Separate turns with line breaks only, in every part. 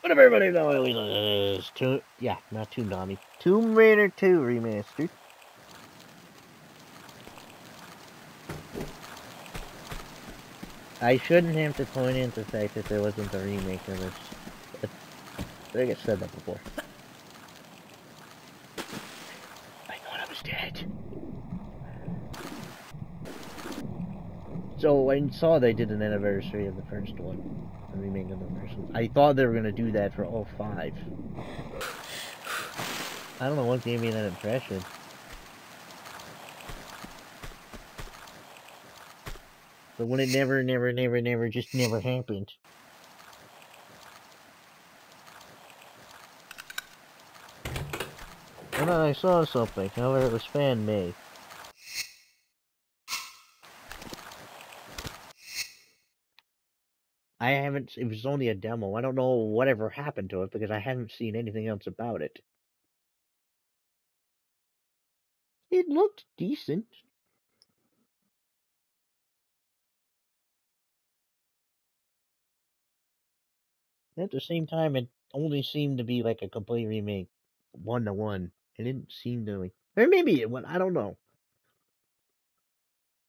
What up, everybody? No, uh, it is two. Yeah, not Toonami. Tomb Raider 2 remastered. I shouldn't have to point out the fact that there wasn't a remake of this. I think I said that before. I thought I was dead. So I saw they did an anniversary of the first one, remake of the. I thought they were gonna do that for all five. I don't know what gave me that impression. But when it never, never, never, never, just never happened. And I saw something, however it was fan I haven't, it was only a demo. I don't know whatever happened to it because I haven't seen anything else about it. It looked decent. At the same time, it only seemed to be like a complete remake, one to one. It didn't seem to like, or maybe it went. I don't know.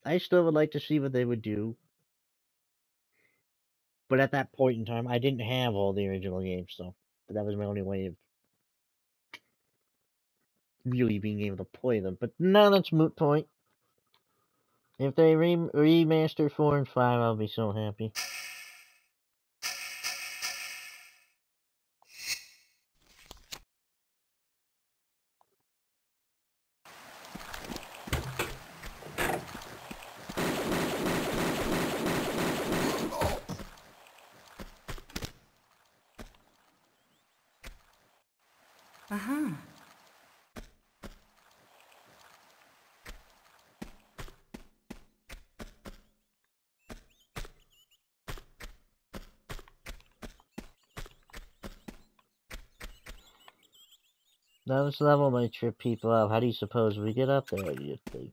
I still would like to see what they would do, but at that point in time, I didn't have all the original games, so that was my only way of really being able to play them. But now that's moot point. If they re- remaster four and five, I'll be so happy. Now this level might trip people out. How do you suppose we get up there, do you think?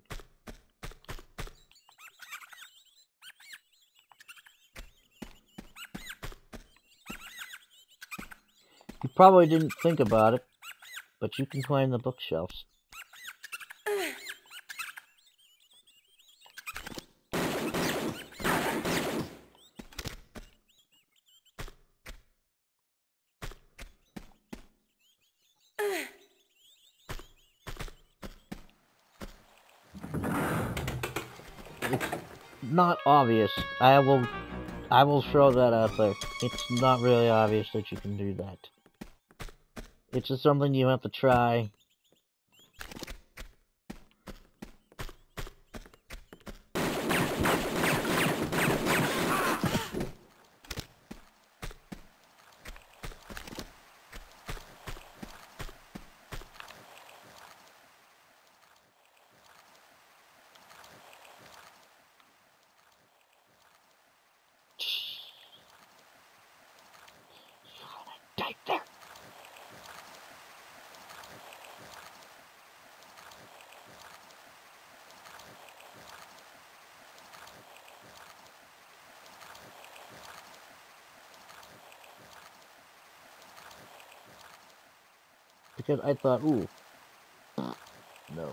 You probably didn't think about it, but you can climb the bookshelves. It's not obvious. I will I will throw that out there. It's not really obvious that you can do that. It's just something you have to try. Right there. Because I thought, ooh, no.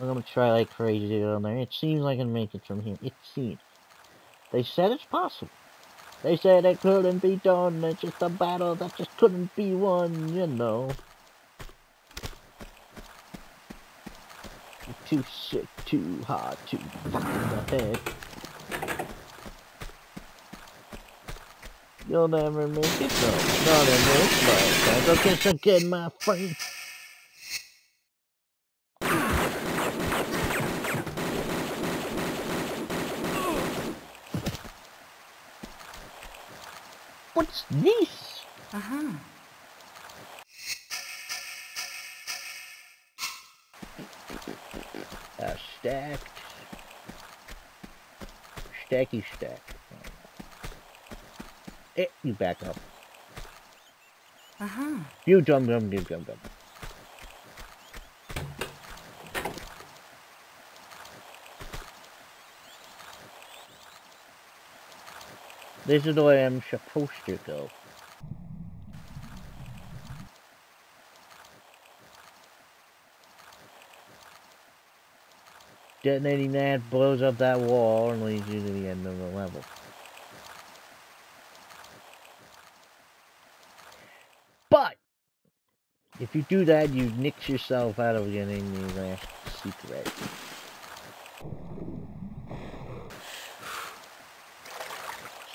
I'm gonna try like crazy to get on there. It seems I can make it from here. It seems. They said it's possible. They said it couldn't be done. It's just a battle that just couldn't be won, you know. Too sick, too hard, too fuck in the head. You'll never make it, no, not in this lifetime. Go kiss again, my friend. What's this?
Uh-huh.
A stacked. Stacky stack. Eh, you back up.
Uh-huh.
You dum dum dum dum dum. This is the way I'm supposed to go. Detonating that blows up that wall and leads you to the end of the level. If you do that, you nix yourself out of getting the last secret.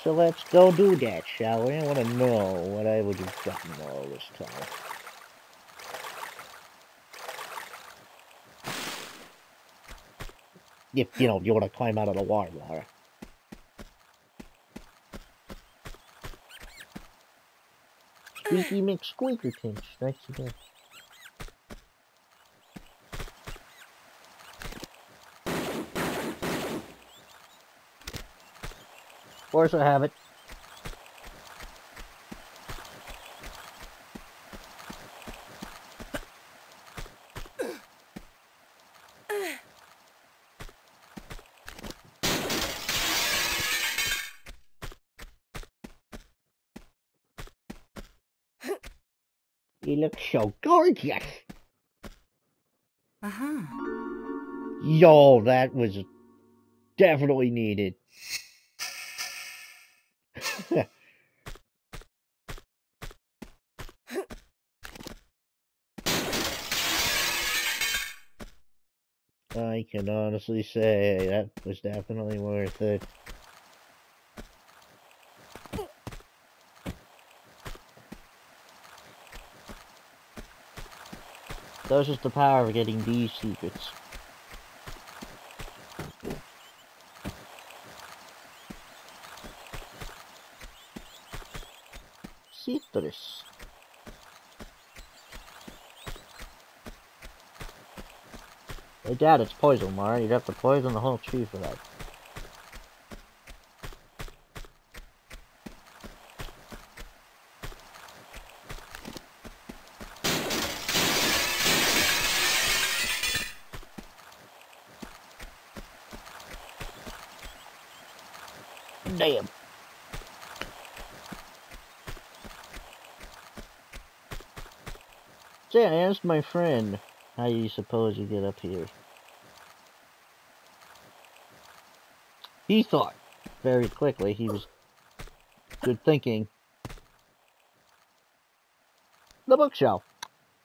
So let's go do that, shall we? I want to know what I would have gotten all this time. If, you know, you want to climb out of the water, Laura. Squeaky McSqueaker pinch. Thanks again. Force a habit. You look so gorgeous.
Uh-huh.
Yo, that was definitely needed. I can honestly say that was definitely worth it. That's just the power of getting these secrets. Citrus. I doubt it's poison, Mara. You'd have to poison the whole tree for that. Damn. So yeah, I asked my friend, how you suppose you get up here? He thought very quickly, he was good thinking. The bookshelf.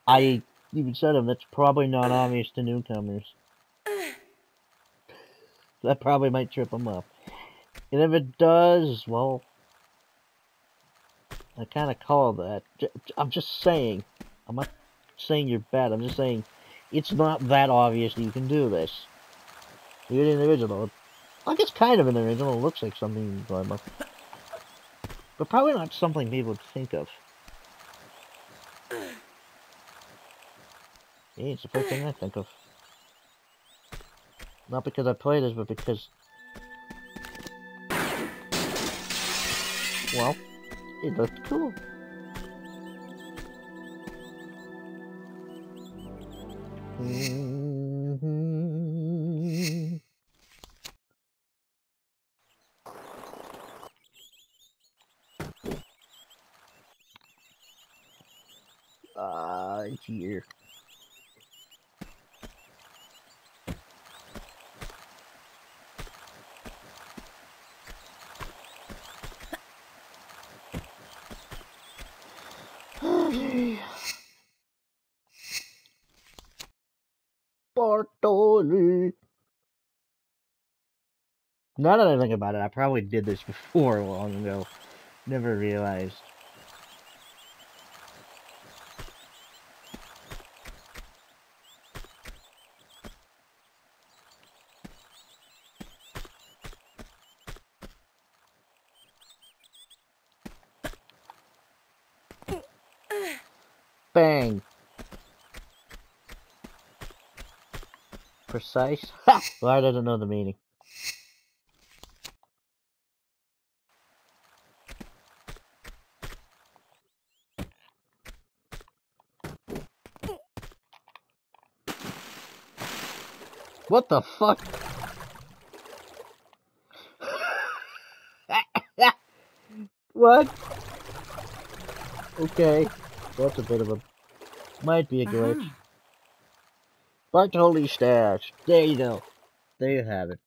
I even said him, that's probably not obvious to newcomers. That probably might trip them up. And if it does, well, I kind of call that. I'm just saying. I'm not saying you're bad. I'm just saying it's not that obvious that you can do this. In the original. Like it's kind of in the original. It looks like something normal. But probably not something people would think of. Yeah, it's the first thing I think of. Not because I played this, but because... Well, it looked cool. Bartoli. Now that I think about it, I probably did this before long ago. Never realized. Bang. Precise? Ha! Well, I doesn't know the meaning. What the fuck? What? Okay. That's a bit of a... Might be a glitch.
Uh-huh.
Bartoli stash. There you go. There you have it.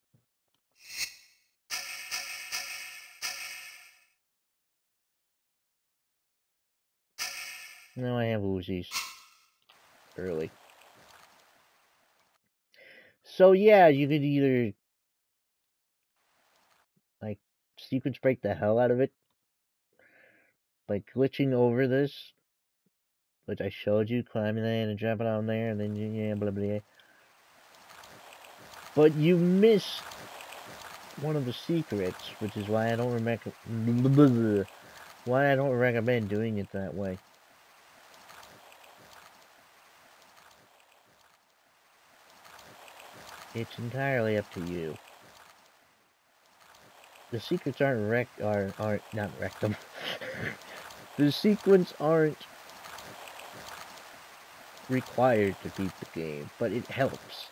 Now I have Uzis. Early. So yeah, you could either like sequence break the hell out of it by glitching over this, which I showed you, climbing there and jumping on there, and then yeah, blah blah. blah. But you missed one of the secrets, which is why I don't recommend why I don't recommend doing it that way. It's entirely up to you. The secrets aren't rec are aren't not rectum. the sequence aren't required to beat the game, but it helps.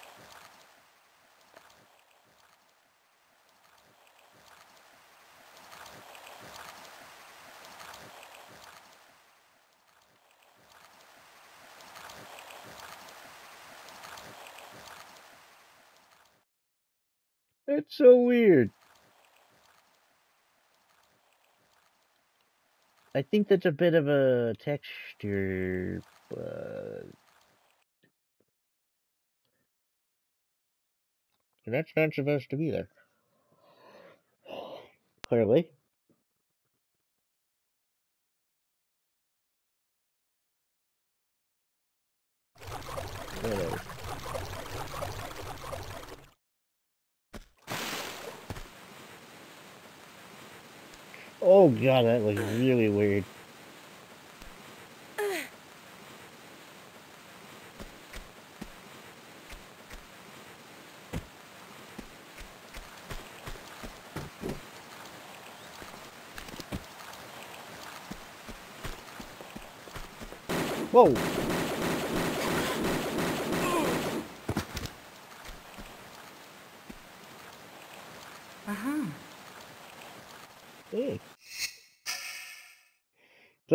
It's so weird. I think that's a bit of a texture, but that's not supposed to be there. Clearly. Oh god, that looks really weird. Whoa!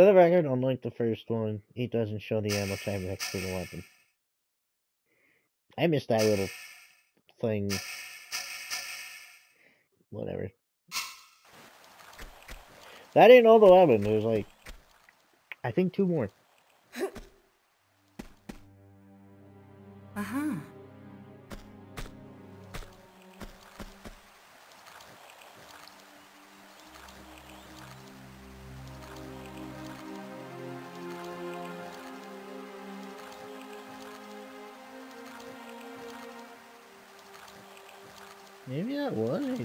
For the record, unlike the first one, it doesn't show the ammo time next to the weapon. I missed that little thing. Whatever. That ain't all the weapon. There's like, I think two more.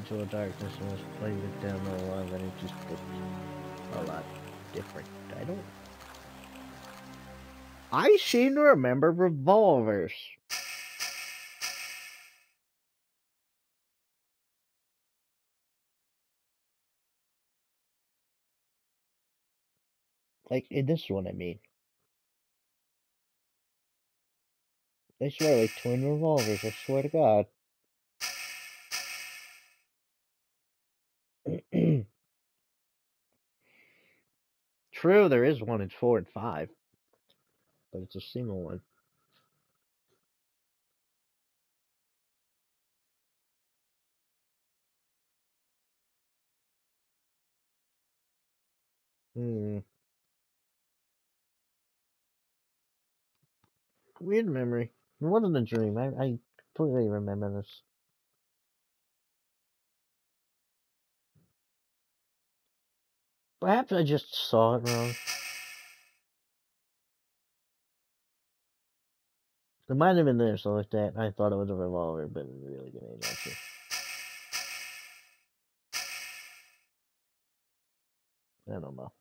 Angel of Darkness and was played with down the line, but it just looks a lot different. I don't. I seem to remember revolvers. Like in this one, I mean. I swear, like twin revolvers. I swear to God. True, there is one in four and five, but it's a single one. Hmm. Weird memory. It wasn't a dream. I, I completely remember this. Perhaps I just saw it wrong. It might have been there, so like that. I thought it was a revolver, but it really didn't answer. I don't know.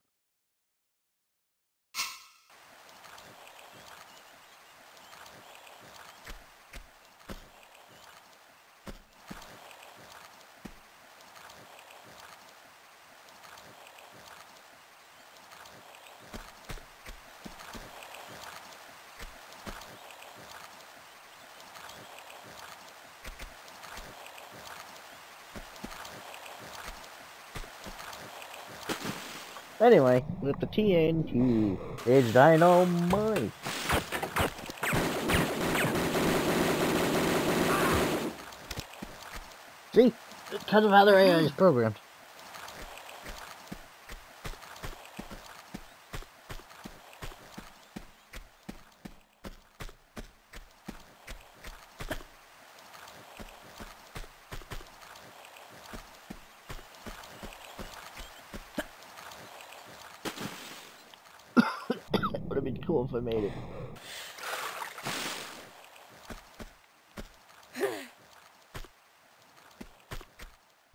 Anyway, with the TNT, it's dynamite. See? Because of how their AI is programmed. Would have been cool if I made it.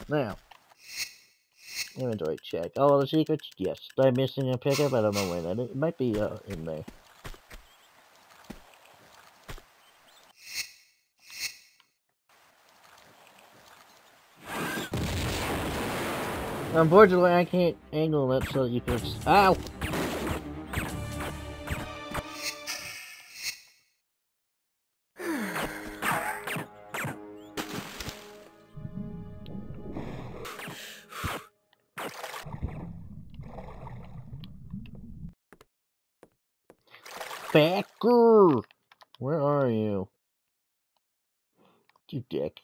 Now, inventory check. All the secrets? Yes. I'm missing a pickup. I don't know where that is. It might be uh, in there. Unfortunately, I can't angle that so that you can. Ow! Backer! Where are you? You dick.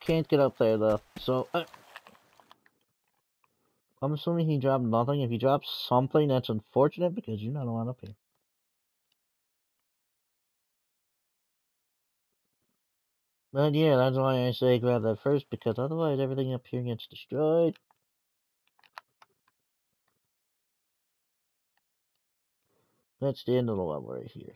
Can't get up there though. So uh, I'm assuming he dropped nothing. If he drops something, that's unfortunate because you're not allowed up here. But yeah, that's why I say grab that first because otherwise everything up here gets destroyed. That's the end of the level right here.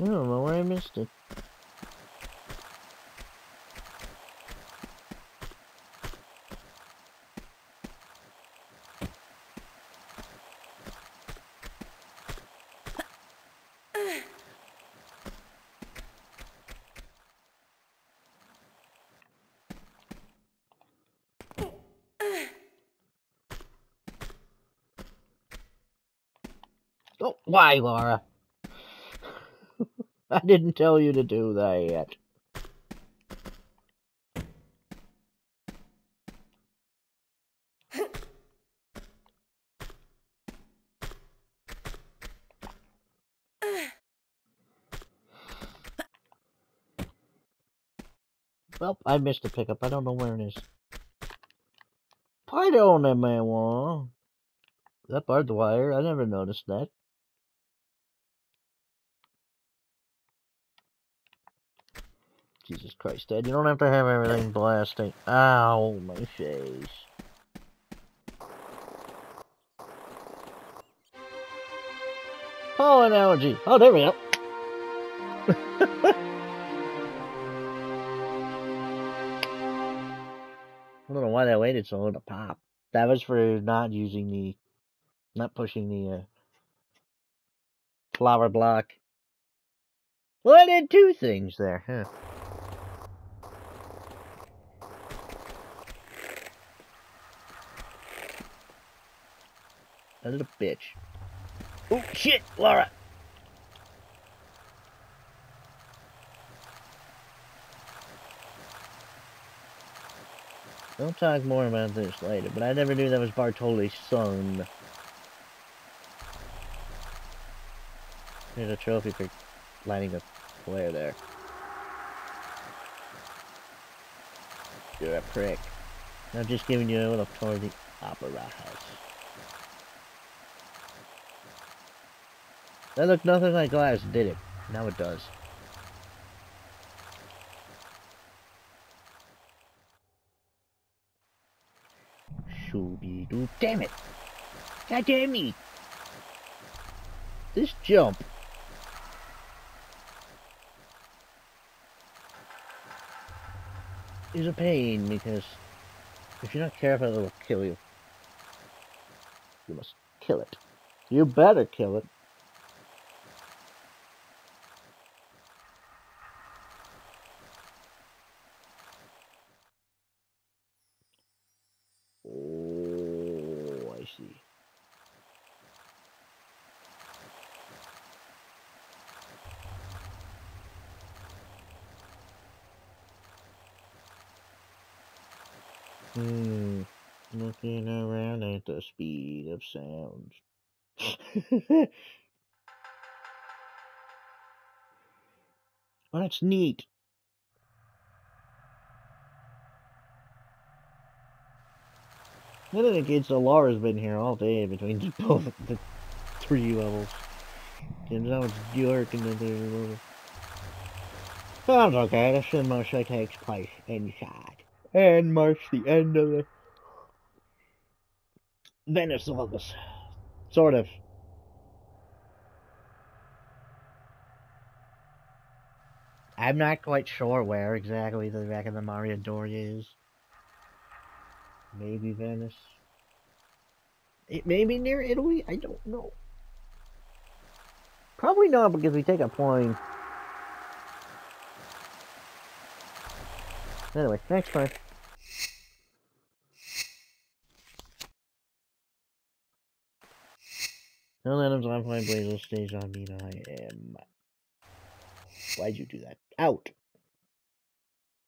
I don't know where I missed it. Oh, why, Laura? I didn't tell you to do that yet. Well, I missed the pickup. I don't know where it is. Put on that man. That barbed wire. I never noticed that. Jesus Christ, Dad. You don't have to have everything blasting. Ow, my face. Oh, analogy. Oh, there we go. I don't know why that waited so long to pop. That was for not using the, not pushing the uh, flower block. Well, I did two things there, huh? A little bitch. Oh, shit, Laura! We'll talk more about this later, but I never knew that was Bartoli's son. Here's a trophy for lighting the flare there. You're a prick. I'm just giving you a little tour of the Opera House. That looked nothing like glass, did it? Now it does. Shooby doo. Damn it! God damn me! This jump. Is a pain because if you're not careful, it will kill you. You must kill it. You better kill it. Oh, I see. Hmm. Looking around at the speed of sound. well, that's neat. Kids, so Laura's been here all day between both the three levels. And now it's dark the third level. Sounds okay, this mostly takes place inside. And marks the end of the Venice levels. Sort of. I'm not quite sure where exactly the back of the Maria Doria is. Maybe Venice. It may be near Italy. I don't know. Probably not because we take a plane. Anyway, next time. No Adams on my Blazer stage on me. I am. Why'd you do that? Out.